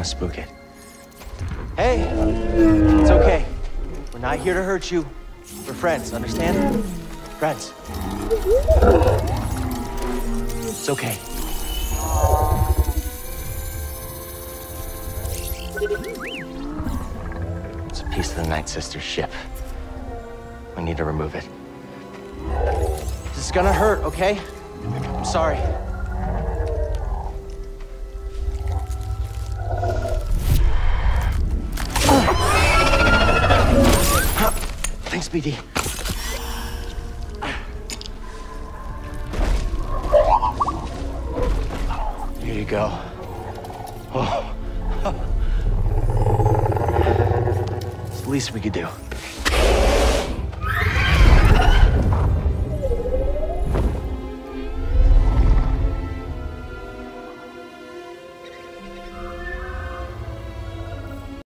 want to spook it. Hey, it's okay. We're not here to hurt you. We're friends, understand? Friends. It's okay. It's a piece of the Nightsister's ship. We need to remove it. This is gonna hurt, okay? I'm sorry. Thanks, BD. Here you go. Oh. It's the least we could do.